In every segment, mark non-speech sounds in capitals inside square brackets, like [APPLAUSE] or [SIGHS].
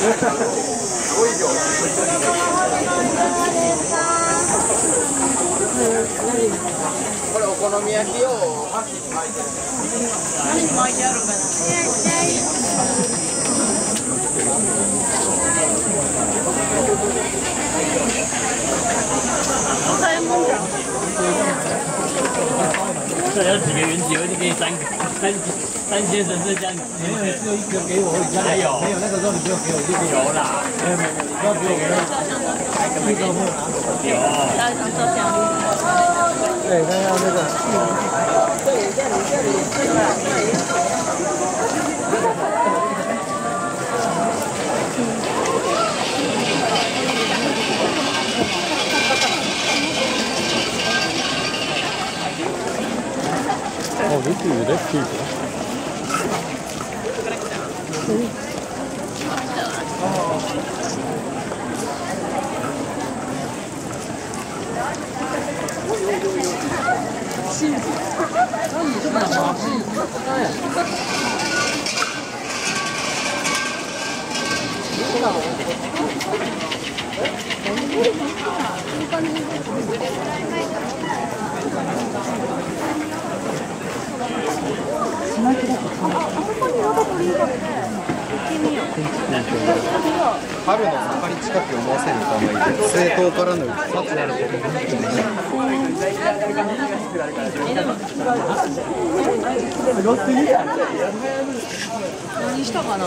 これお好み焼きを箸に巻いてる。何巻いてあるかな。这有几个云集，我就给你三个三三千神社这样。没有，只有一个给我，你还有没有那个时候你就给我，就给我。有啦，没有没有，你不要给我，没有，一个都没有拿走。有。来一张照相。对，他要那个。Oh, this is less people. 아, 春の盛り近く思わせるために政党からの幸なる何したかな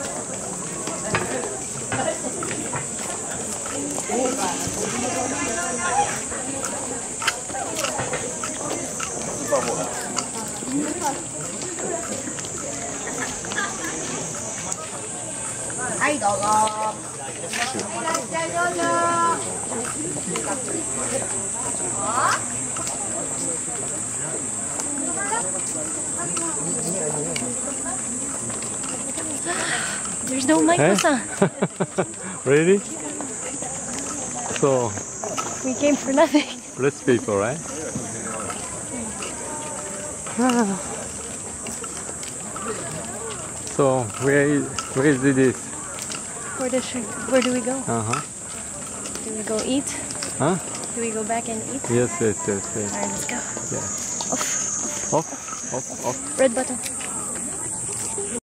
はいどうぞいらっしゃいどうぞ There's no Michael-san. really? [LAUGHS] So, We came for nothing. less people, right? [SIGHS] so, where is, where is this? Where does she, where do we go? Uh huh. Do we go eat? Huh? Do we go back and eat? Yes, yes, yes, yes. Alright, let's go. yes. Off, Off, off, off. red button.